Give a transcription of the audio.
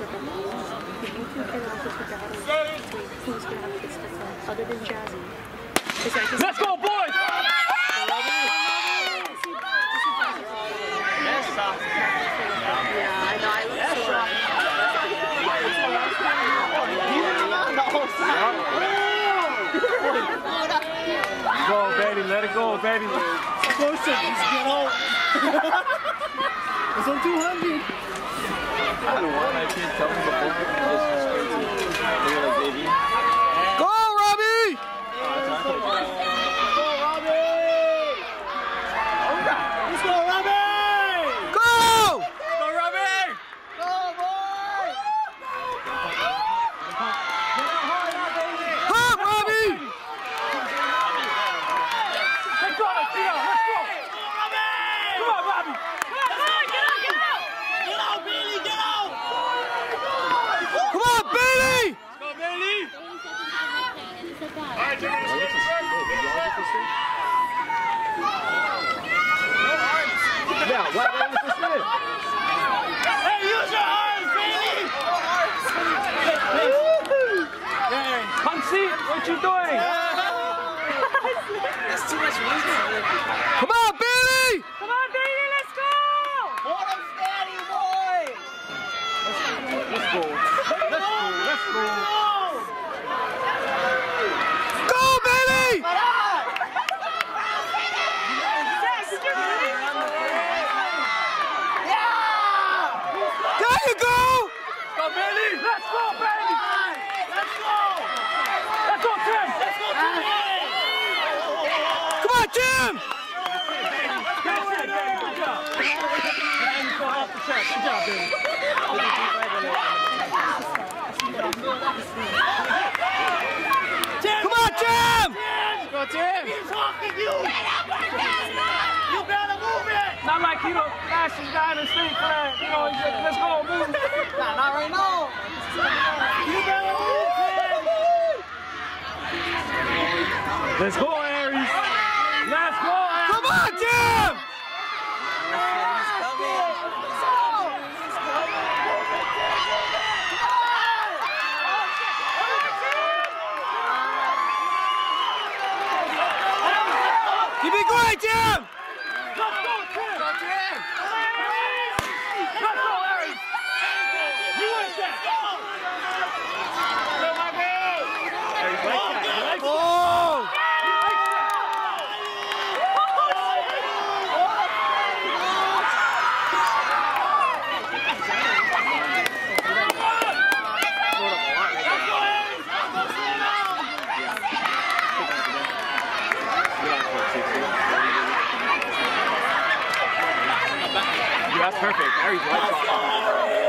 If you two can also figure out a who's gonna have kids with other than Jazzy. Because I just Let's go, boys! Yeah, I know. I look so Go, baby, let it go, baby. Closer, just get out. it's on 200. I don't want my kid tell me before just straight to look like baby. Go, Robbey! Let's go, Robbey! Go! Go, Robbey! Come, Robbey! Let's go, let's go, let's go! Come on, Robbey! Come on, Bailey! Go, Bailey! Yeah, this? Hey, use your arms, baby! You doing? Come on, Bailey! Come on, baby, let's go! Let's go. Let's go, let's go. Go, Bailey! There you go! Go, Bailey! Let's go, baby! Let's go! Let's go, Tim! Let's go, Tim! Come on, Jim! Good shit, baby. Good job. And you go off. Good job, baby. Come on, Jim! Go, Tim! Talking you! You better move it! Not like he don't flash his guy in the street for that. You know, let's go, move. Not right now! You better move it! Let's go, Ares. Let's go, Ares. Come on, Jim! Keep it going, Jim! Go, Go, Tim. Let's go, Ares. You win that. Go, my girl. Ares, like that. Like that. Oh! Yeah, that's perfect. Likes all